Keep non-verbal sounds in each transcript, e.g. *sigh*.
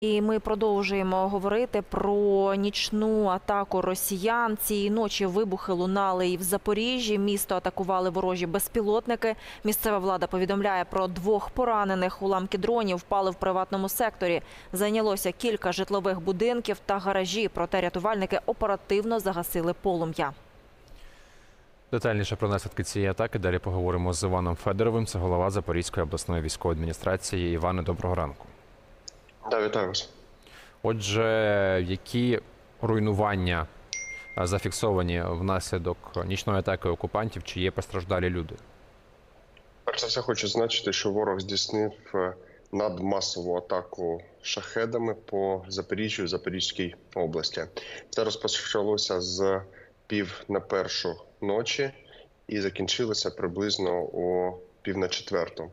І ми продовжуємо говорити про нічну атаку росіян. Цієї ночі вибухи лунали і в Запоріжжі. Місто атакували ворожі безпілотники. Місцева влада повідомляє про двох поранених. Уламки дронів впали в приватному секторі. Зайнялося кілька житлових будинків та гаражі. Проте рятувальники оперативно загасили полум'я. Детальніше про наслідки цієї атаки далі поговоримо з Іваном Федоровим. Це голова Запорізької обласної військової адміністрації. Іване, доброго ранку. Да, вітаю вас. Отже, які руйнування зафіксовані внаслідок нічної атаки окупантів? Чи є постраждалі люди? Перш за все, хочу зазначити, що ворог здійснив е, надмасову атаку шахедами по Запоріжжю, Запорізькій області. Це розпочалося з пів на першу ночі і закінчилося приблизно о пів на четверту.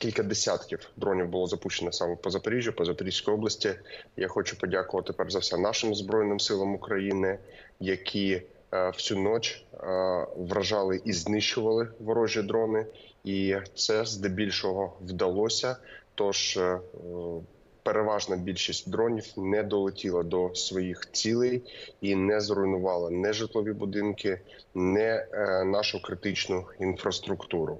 Кілька десятків дронів було запущено саме по Запоріжжю, по Запорізькій області. Я хочу подякувати перш за все нашим збройним силам України, які е, всю ніч е, вражали і знищували ворожі дрони, і це здебільшого вдалося. Тож е, переважна більшість дронів не долетіла до своїх цілей і не зруйнувала не житлові будинки, не е, нашу критичну інфраструктуру.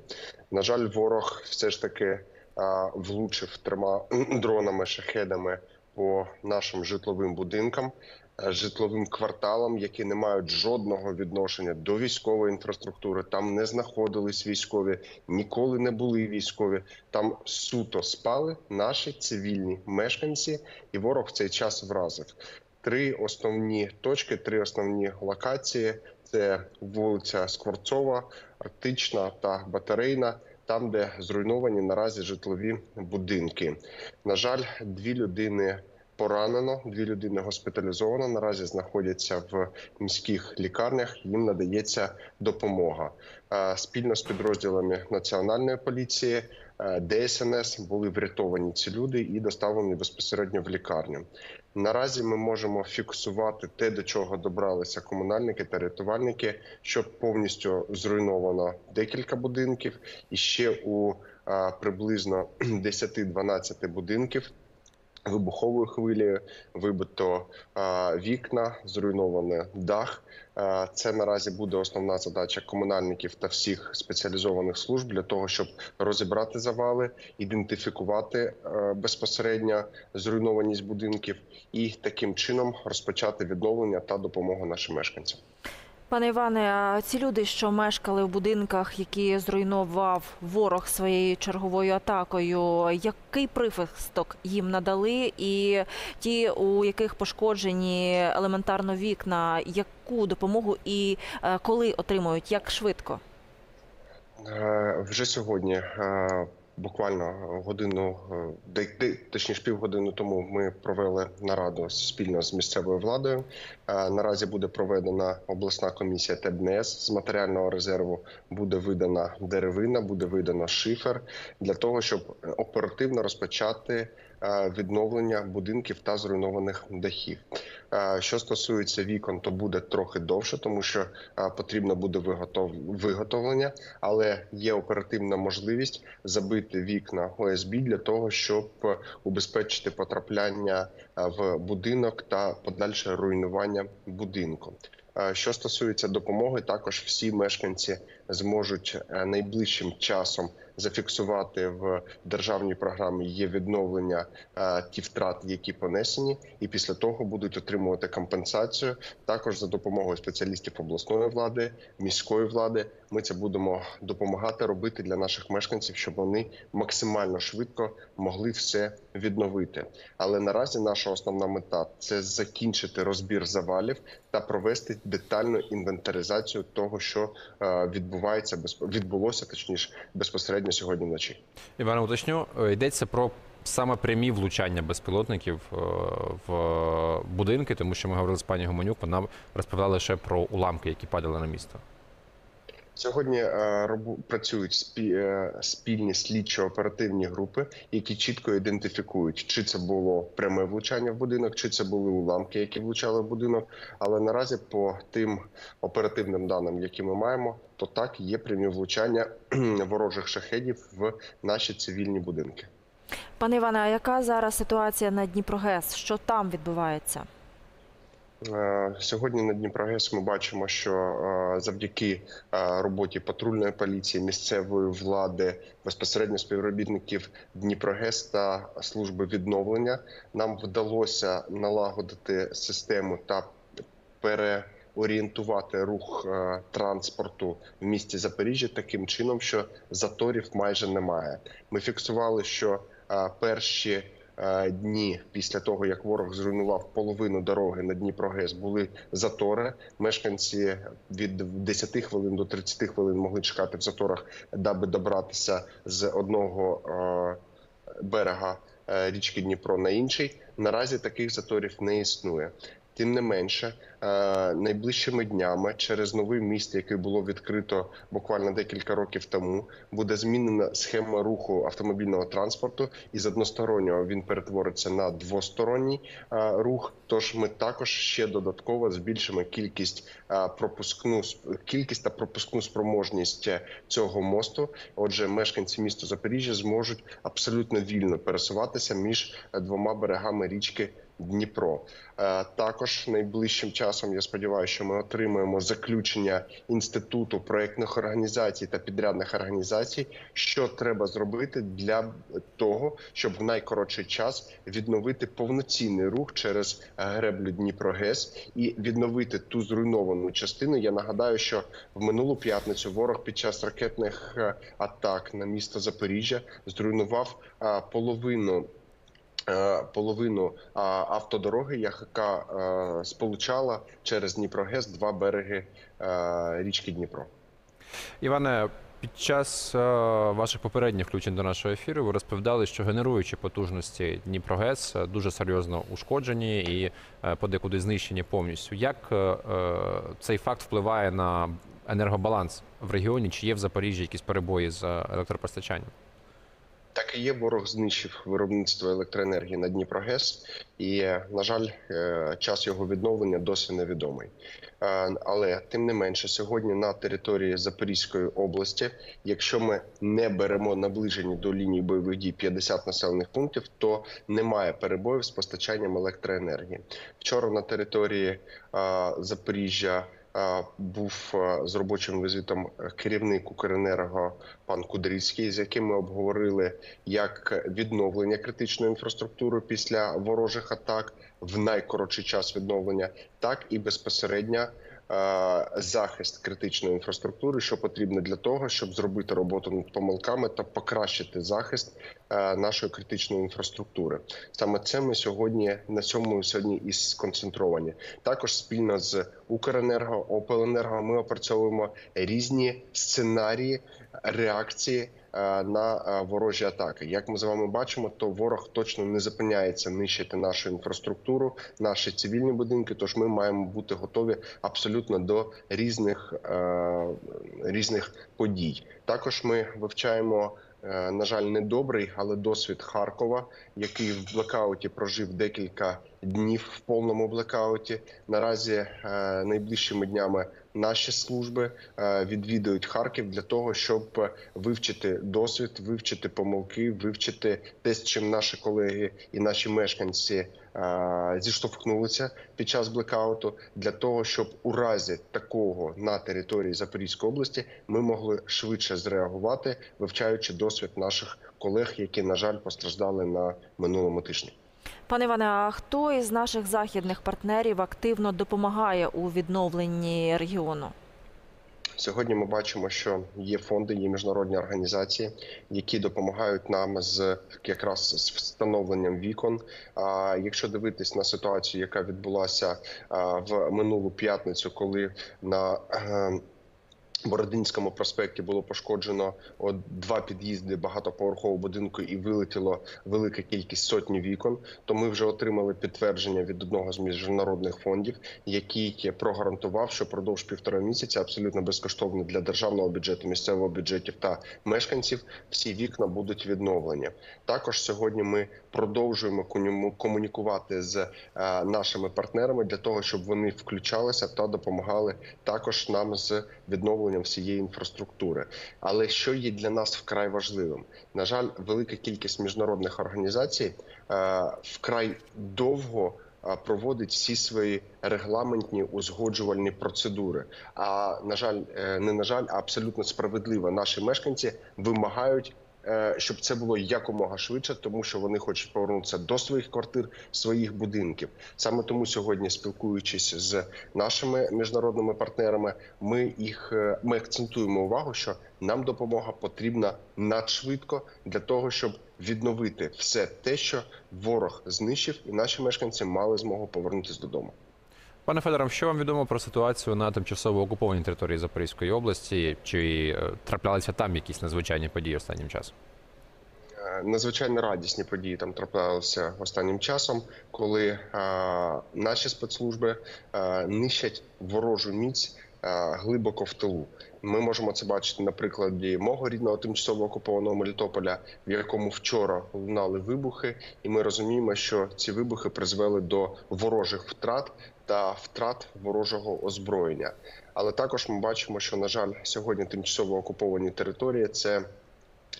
На жаль, ворог все ж таки а, влучив трьома *clears throat* дронами шахедами по нашим житловим будинкам, е, житловим кварталам, які не мають жодного відношення до військової інфраструктури. Там не знаходились військові, ніколи не були військові. Там суто спали наші цивільні мешканці, і ворог в цей час вразив. Три основні точки, три основні локації: це вулиця Скворцова, Арктична та Батарейна. Там, де зруйновані наразі житлові будинки. На жаль, дві людини поранено, дві людини госпіталізовано. Наразі знаходяться в міських лікарнях. Їм надається допомога Е, спільно з підрозділами національної поліції. е, ДСНС були врятовані ці люди і доставлені безпосередньо в лікарню. Наразі ми можемо фіксувати те, до чого добралися комунальники та рятувальники, що повністю зруйновано декілька будинків, і ще у а, приблизно *clears throat* 10-12 будинків. Вибуховою хвилею вибито а, вікна, зруйнований дах. А, Це наразі буде основна задача комунальників та всіх спеціалізованих служб для того, щоб розібрати завали, ідентифікувати е, безпосередньо зруйнованість будинків і таким чином розпочати відновлення та допомогу нашим мешканцям. Пане Іване, а ці люди, що мешкали в будинках, які зруйнував ворог своєю черговою атакою, який прифисток їм надали? І ті, у яких пошкоджені елементарно вікна, яку допомогу і е, коли отримують, як швидко? Е, Вже сьогодні, е, буквально годину, е, де- де- точніше півгодини тому, ми провели нараду спільно з місцевою владою. Е, Наразі буде проведена обласна комісія ТЕБНС. З матеріального резерву буде видана деревина, буде видано шифер для того, щоб оперативно розпочати е, відновлення будинків та зруйнованих дахів. Е, Що стосується вікон, то буде трохи довше, тому що е, потрібно буде виготовлення, але є оперативна можливість забити вікна ОСБ для того, щоб е, убезпечити потрапляння е, в будинок та подальше руйнування будинку. Е, Що стосується допомоги, також всі мешканці зможуть е, найближчим часом зафіксувати в державній програмі є відновлення е, ті втрати, які понесені, і після того будуть отримувати компенсацію. Також за допомогою спеціалістів обласної влади, міської влади. Ми це будемо допомагати робити для наших мешканців, щоб вони максимально швидко могли все відновити. Але наразі наша основна мета це закінчити розбір завалів та провести детальну інвентаризацію того, що е, відбувається відбулося, точніше безпосередньо сьогодні вночі. Іване, уточню, е, йдеться про саме прямі влучання безпілотників е, в будинки, тому що ми говорили з пані Гуменюк, вона розповідала лише про уламки, які падали на місто. Сьогодні е, робу- працюють спі, е, спільні слідчо-оперативні групи, які чітко ідентифікують, чи це було пряме влучання в будинок, чи це були уламки, які влучали в будинок. Але наразі по тим оперативним даним, які ми маємо, то так є прямі влучання *clears throat* ворожих шахедів в наші цивільні будинки. Пане Іване, а яка зараз ситуація на Дніпрогес? Що там відбувається? Е, Сьогодні на Дніпрогес ми бачимо, що е, завдяки е, роботі патрульної поліції, місцевої влади, безпосередньо співробітників Дніпрогес та служби відновлення нам вдалося налагодити систему та переорієнтувати рух транспорту в місті Запоріжжя таким чином, що заторів майже немає. Ми фіксували, що перші дні після того, як ворог зруйнував половину дороги на Дніпро ГЕС, були затори. Мешканці від 10 хвилин до 30 хвилин могли чекати в заторах, даби добратися з одного е, берега е, річки Дніпро на інший. Наразі таких заторів не існує. Тим не менше, е, найближчими днями через новий міст, який було відкрито буквально декілька років тому, буде змінена схема руху автомобільного транспорту, і з одностороннього він перетвориться на двосторонній е, рух. Тож ми також ще додатково збільшимо кількість е, пропускну кількість та пропускну спроможність цього мосту. Отже, мешканці міста Запоріжжя зможуть абсолютно вільно пересуватися між двома берегами річки. Дніпро Е, також найближчим часом я сподіваюся, що ми отримаємо заключення інституту проектних організацій та підрядних організацій, що треба зробити для того, щоб в найкоротший час відновити повноцінний рух через греблю Дніпрогес і відновити ту зруйновану частину. Я нагадаю, що в минулу п'ятницю ворог під час ракетних е, атак на місто Запоріжжя зруйнував е, половину. Е, Половину автодороги, яка е, сполучала через Дніпрогес два береги е, річки Дніпро. Іване, під час ваших попередніх включень до нашого ефіру ви розповідали, що генеруючі потужності Дніпрогес дуже серйозно ушкоджені і подекуди знищені повністю. Як цей факт впливає на енергобаланс в регіоні? Чи є в Запоріжжі якісь перебої з електропостачанням? Так і є, ворог знищив виробництво електроенергії на Дніпрогес, і на жаль, е, час його відновлення досі невідомий. Е, Але тим не менше, сьогодні на території Запорізької області, якщо ми не беремо наближені до лінії бойових дій 50 населених пунктів, то немає перебоїв з постачанням електроенергії. Вчора на території е, Запоріжжя. Е, Був е, з робочим візитом керівник Укренерго пан Кудрицький, з яким ми обговорили як відновлення критичної інфраструктури після ворожих атак в найкоротший час відновлення, так і безпосередньо е, захист критичної інфраструктури, що потрібно для того, щоб зробити роботу над помилками та покращити захист е, нашої критичної інфраструктури. Саме це ми сьогодні на цьому сьогодні і сконцентровані. Також спільно з Укренерго, Опеленерго ми опрацьовуємо різні сценарії реакції е, на е, ворожі атаки. Як ми з вами бачимо, то ворог точно не зупиняється нищити нашу інфраструктуру, наші цивільні будинки. Тож ми маємо бути готові абсолютно до різних, е, різних подій. Також ми вивчаємо. е, На жаль, недобрий, але досвід Харкова, який в блекауті прожив декілька днів в повному блекауті. Наразі е, найближчими днями наші служби е, відвідують Харків для того, щоб вивчити досвід, вивчити помилки, вивчити те, з чим наші колеги і наші мешканці е, зіштовхнулися під час блекауту, для того, щоб у разі такого на території Запорізької області ми могли швидше зреагувати, вивчаючи досвід наших колег, які на жаль постраждали на минулому тижні. Пане Іване, а хто із наших західних партнерів активно допомагає у відновленні регіону? Сьогодні ми бачимо, що є фонди, є міжнародні організації, які допомагають нам з якраз з встановленням вікон. А якщо дивитись на ситуацію, яка відбулася в минулу п'ятницю, коли на е, Бородинському проспекті було пошкоджено от два під'їзди багатоповерхового будинку і вилетіло велика кількість сотні вікон. То ми вже отримали підтвердження від одного з міжнародних фондів, який прогарантував, що продовж півтора місяця абсолютно безкоштовно для державного бюджету, місцевого бюджетів та мешканців всі вікна будуть відновлені. Також сьогодні ми продовжуємо комунікувати з е, нашими партнерами для того, щоб вони включалися та допомагали також нам з відновленням відновленням всієї інфраструктури. Але що є для нас вкрай важливим? На жаль, велика кількість міжнародних організацій е, вкрай довго е, проводить всі свої регламентні узгоджувальні процедури. А на жаль, е, не на жаль, а абсолютно справедливо. Наші мешканці вимагають. Е, Щоб це було якомога швидше, тому що вони хочуть повернутися до своїх квартир, своїх будинків. Саме тому сьогодні, спілкуючись з нашими міжнародними партнерами, ми їх е, ми акцентуємо увагу, що нам допомога потрібна надшвидко для того, щоб відновити все те, що ворог знищив, і наші мешканці мали змогу повернутися додому. Пане Федоров, що вам відомо про ситуацію на тимчасово окупованій території Запорізької області? Чи е, траплялися там якісь надзвичайні події останнім часом? Е, Надзвичайно радісні події там траплялися останнім часом, коли е, наші спецслужби е, нищать ворожу міць е, глибоко в тилу. Ми можемо це бачити на прикладі мого рідного тимчасово окупованого Мелітополя, в якому вчора лунали вибухи, і ми розуміємо, що ці вибухи призвели до ворожих втрат та втрат ворожого озброєння. Але також ми бачимо, що на жаль, сьогодні тимчасово окуповані території це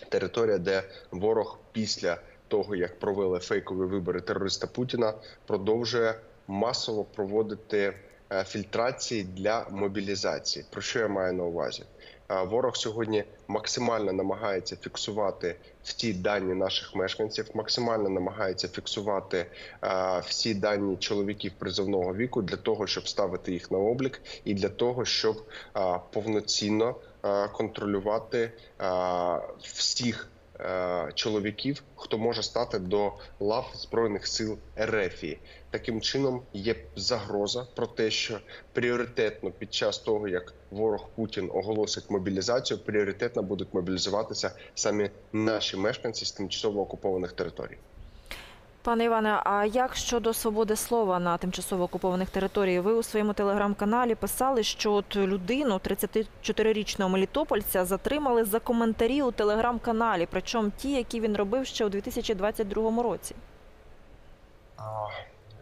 територія, де ворог після того, як провели фейкові вибори терориста Путіна, продовжує масово проводити е, фільтрації для мобілізації. Про що я маю на увазі? Ворог сьогодні максимально намагається фіксувати всі дані наших мешканців, максимально намагається фіксувати всі дані чоловіків призовного віку для того, щоб ставити їх на облік, і для того, щоб повноцінно контролювати всіх чоловіків, хто може стати до лав збройних сил Ерефії. Таким чином є загроза про те, що пріоритетно під час того, як ворог Путін оголосить мобілізацію, пріоритетно будуть мобілізуватися самі наші мешканці з тимчасово окупованих територій. Пане Іване, а як щодо свободи слова на тимчасово окупованих територіях? Ви у своєму телеграм-каналі писали, що от людину, 34-річного мелітопольця, затримали за коментарі у телеграм-каналі, причому ті, які він робив ще у 2022 році.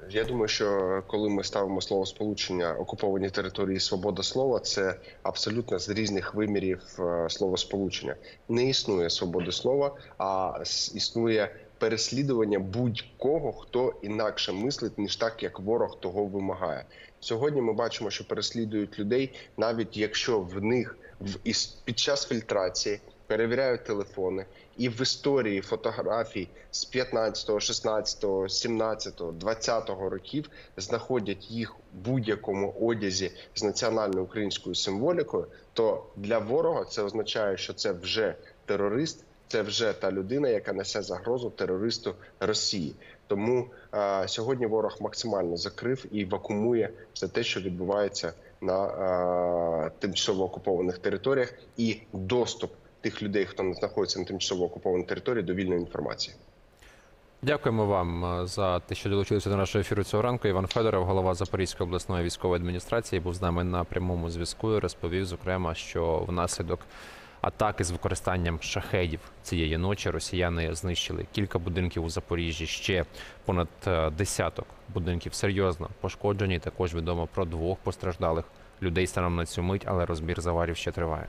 Я думаю, що коли ми ставимо слово сполучення окуповані території свобода слова, це абсолютно з різних вимірів е, словосполучення. Не існує свободи слова, а існує переслідування будь-кого, хто інакше мислить, ніж так, як ворог того вимагає. Сьогодні ми бачимо, що переслідують людей, навіть якщо в них в під час фільтрації перевіряють телефони, і в історії фотографій з 15, 16, 17, 20 років знаходять їх в будь-якому одязі з національною українською символікою, то для ворога це означає, що це вже терорист, це вже та людина, яка несе загрозу терористу Росії. Тому е, сьогодні ворог максимально закрив і вакуумує все те, що відбувається на е, тимчасово окупованих територіях, і доступ тих людей, хто не знаходиться на тимчасово окупованій території, до вільної інформації. Дякуємо вам за те, що долучилися до нашого ефіру цього ранку. Іван Федоров, голова Запорізької обласної військової адміністрації, був з нами на прямому зв'язку. і Розповів, зокрема, що внаслідок атаки з використанням шахедів цієї ночі росіяни знищили кілька будинків у Запоріжжі. Ще понад е, десяток будинків серйозно пошкоджені. Також відомо про двох постраждалих людей станом на цю мить, але розбір заварів ще триває.